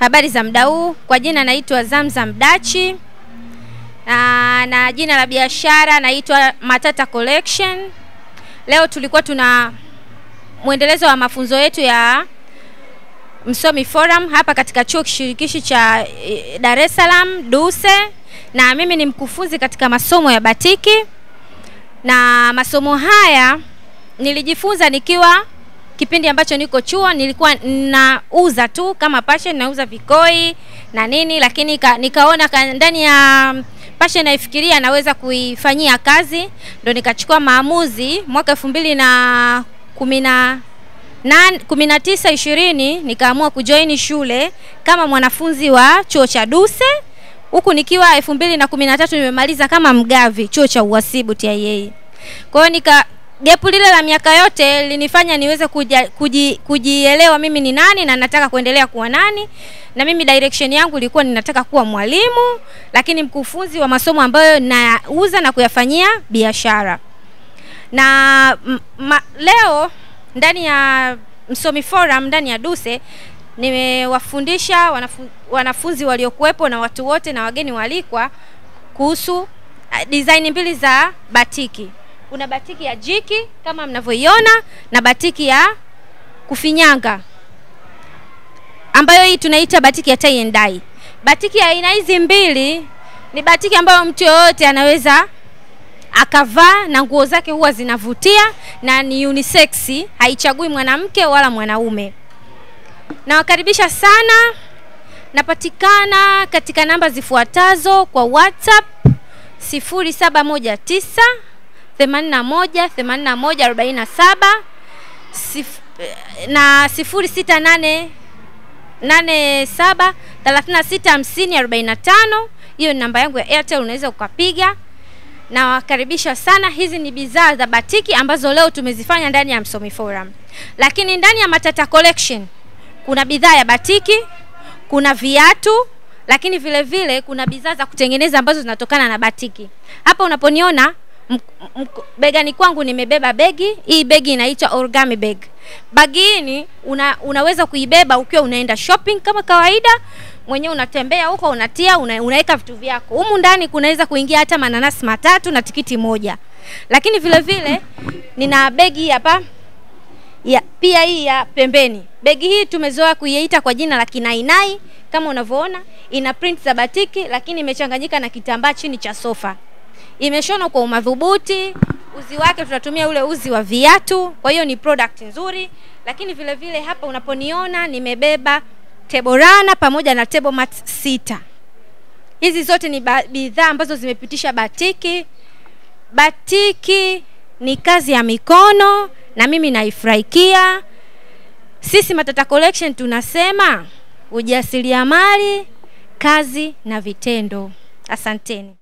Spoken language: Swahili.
Habari za mda huu, kwa jina naitwa Zamzam Dachi. Na, na jina la biashara naitwa Matata Collection. Leo tulikuwa tuna mwendelezo wa mafunzo yetu ya Msomi Forum hapa katika chuo kishirikishi cha eh, Dar es Salaam DUSE, na mimi ni mkufunzi katika masomo ya batiki, na masomo haya nilijifunza nikiwa kipindi ambacho niko chuo nilikuwa nauza tu kama passion, nauza vikoi na nini, lakini ka, nikaona ka, ndani ya passion naifikiria naweza kuifanyia kazi, ndo nikachukua maamuzi mwaka elfu mbili na kumi na kumi na tisa ishirini nikaamua kujoin shule kama mwanafunzi wa chuo cha Duse huku nikiwa elfu mbili na kumi na tatu nimemaliza kama mgavi chuo cha uhasibu TIA. Kwa hiyo nika gepu lile la miaka yote linifanya niweze kuja, kuji, kujielewa mimi ni nani na nataka kuendelea kuwa nani, na mimi direction yangu ilikuwa ninataka kuwa mwalimu, lakini mkufunzi wa masomo ambayo nauza na kuyafanyia biashara. Na ma, leo ndani ya Msomi Forum ndani ya DUSE nimewafundisha wanafu, wanafunzi waliokuwepo na watu wote na wageni walikwa kuhusu uh, design mbili za batiki kuna batiki ya jiki kama mnavyoiona na batiki ya kufinyanga ambayo hii tunaita batiki ya tie and dye. Batiki ya aina hizi mbili ni batiki ambayo mtu yoyote anaweza akavaa na nguo zake huwa zinavutia na ni unisex, haichagui mwanamke wala mwanaume. Nawakaribisha sana, napatikana katika namba zifuatazo kwa WhatsApp 0719 81 81 47 sif, na 068 87 36 50 45. Hiyo ni namba yangu ya Airtel, unaweza ukapiga. Nawakaribisha sana. Hizi ni bidhaa za batiki ambazo leo tumezifanya ndani ya Msomi Forum, lakini ndani ya Matata Collection kuna bidhaa ya batiki, kuna viatu lakini vile vile kuna bidhaa za kutengeneza ambazo zinatokana na batiki. Hapa unaponiona begani kwangu nimebeba begi. Hii begi inaitwa origami bag. Bagi hii una, unaweza kuibeba ukiwa unaenda shopping kama kawaida, mwenyewe unatembea huko unatia una, unaweka vitu vyako humu ndani. Kunaweza kuingia hata mananasi matatu na tikiti moja, lakini vile vile nina begi hapa ya pia hii ya pembeni. Begi hii tumezoea kuiita kwa jina la kinainai, kama unavyoona ina print za batiki, lakini imechanganyika na kitambaa chini cha sofa imeshonwa kwa umadhubuti. Uzi wake tunatumia ule uzi wa viatu, kwa hiyo ni product nzuri. Lakini vile vile hapa unaponiona nimebeba teborana pamoja na table mat sita. Hizi zote ni bidhaa ambazo zimepitisha batiki. Batiki ni kazi ya mikono na mimi naifurahikia. Sisi Matata Collection tunasema ujasiriamali, kazi na vitendo. Asanteni.